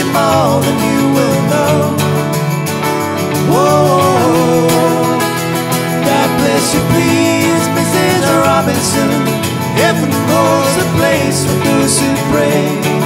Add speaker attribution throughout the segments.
Speaker 1: you more than you will know. Whoa, God bless you, please, Mrs. Robinson. Heaven knows a place for those who pray.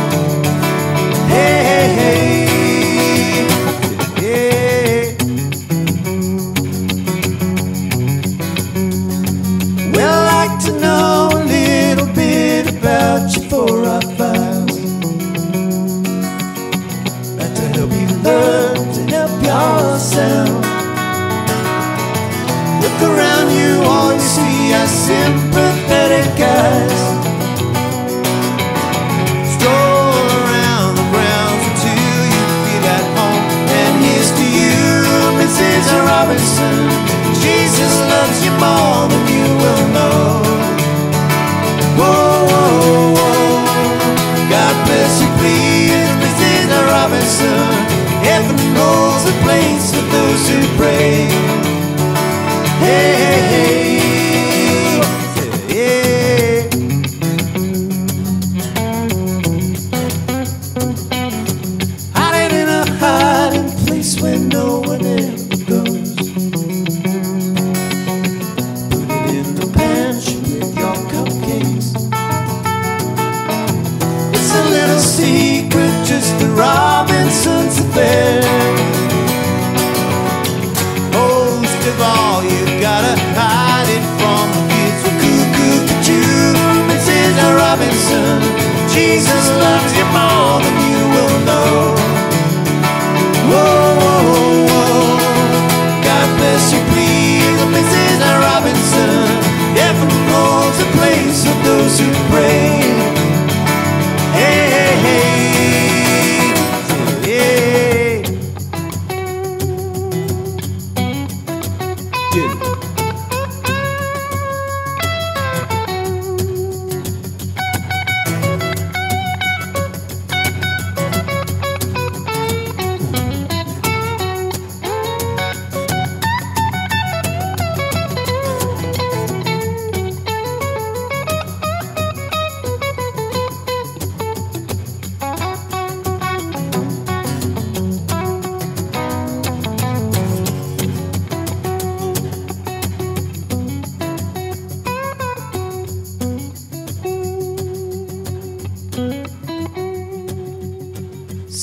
Speaker 1: Sympathetic guys. Stroll around the grounds until you feel at home. And here's to you, Mrs. Robinson. Jesus loves you more than you will know. Whoa, whoa, whoa. God bless you, please, Mrs. Robinson. Heaven knows a place for those who pray. Hey, hey, hey. Jesus loves you more than you will know.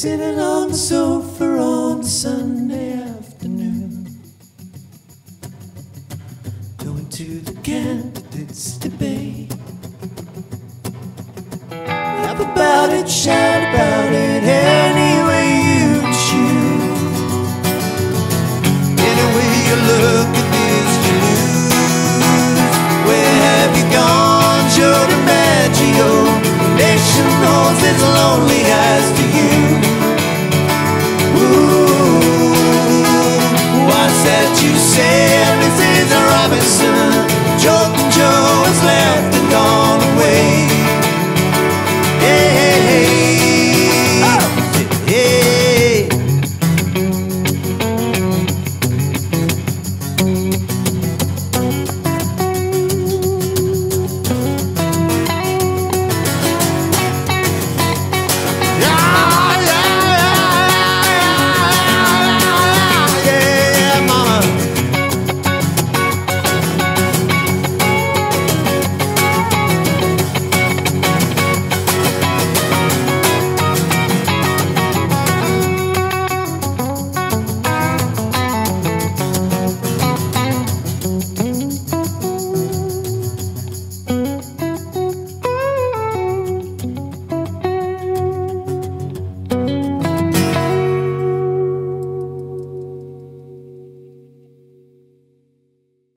Speaker 1: Sitting on the sofa on a Sunday afternoon. Going to the candidates debate. Laugh about it, shout about it, any way you choose. Any way you look at this news. Where have you gone, Joe DiMaggio? The nation knows it's